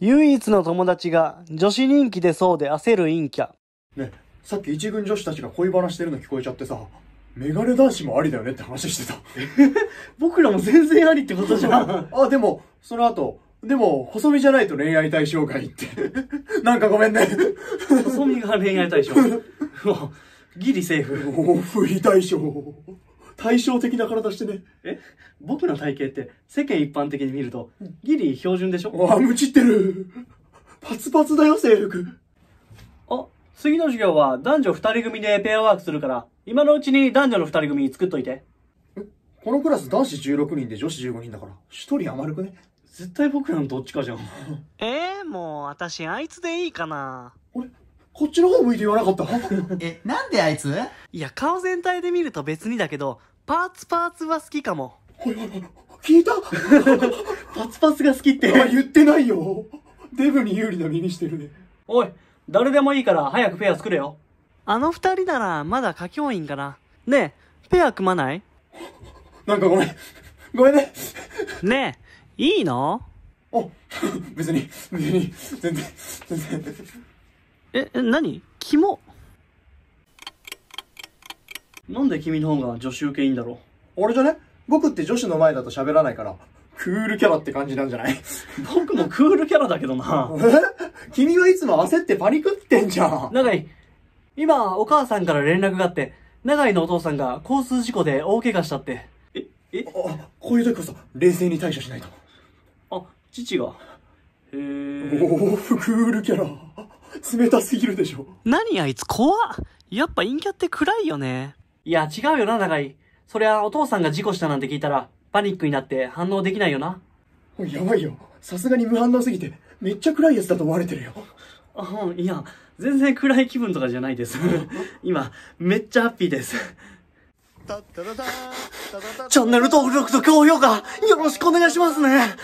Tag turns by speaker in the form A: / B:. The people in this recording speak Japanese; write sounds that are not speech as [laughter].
A: 唯一の友達が女子人気でそうで焦る陰キャ。
B: ね、さっき一軍女子たちが恋話してるの聞こえちゃってさ、メガネ男子もありだよねって話してた。[laughs]
A: 僕らも全然ありってことじゃん。[laughs]
B: あ、でも、その後、でも、細身じゃないと恋愛対象外って。[laughs] なんかごめんね。
A: 細身が恋愛対象。ギリセーフ。
B: 大不利対象。対照的な体してね。
A: え？僕の体型って世間一般的に見るとギリ標準でしょ？
B: わあ、むちってる。パツパツだよ、制服。
A: あ、次の授業は男女二人組でペアワークするから、今のうちに男女の二人組作っといて。
B: このクラス男子16人で女子15人だから、1人余るくね？
A: 絶対僕らのどっちかじゃん。[laughs]
C: えー、もう私あいつでいいかな
B: 俺、こっちの方向いて言わなかった？[laughs]
D: え、なんであいつ？
C: いや顔全体で見ると別にだけどパーツパーツは好きかも
B: ほいほいほい聞いた？[laughs]
A: パツパツが好きって。
B: あ言ってないよ。デブに有利な耳してるね。
A: おい、誰でもいいから早くペア作れよ。
C: あの二人ならまだ歌教員かなねえペア組まない？
B: なんかごめん。ごめんね。
C: ねえいいの？
B: お、別に、別に、全然、全然。
C: え、え何？キモ
A: なんで君の方が女子受けいいんだろ
B: 俺じゃね？僕って女子の前だと喋らないから、クールキャラって感じなんじゃない？う [laughs]
A: 僕もクールキャラだけどな。
B: え？君はいつも焦ってパニクってんじゃん。
A: 長井、今お母さんから連絡があって、長井のお父さんが交通事故で大怪我したって。え、え？
B: あ、こういう時こそ、冷静に対処しないと。
A: あ、父が。へー。
B: おー、クールキャラ。冷たすぎるでしょ。
C: 何あいつ怖っやっぱ陰キャって暗いよね
A: いや、違うよな、長井。そりゃ、お父さんが事故したなんて聞いたら、パニックになって反応できないよな。
B: やばいよ。さすがに無反応すぎて、めっちゃ暗いやつだと思われてるよ。
A: あ、うんいや、全然暗い気分とかじゃないです。[laughs] 今、めっちゃハッピーです。チャンネル登録と高評価、よろしくお願いしますね。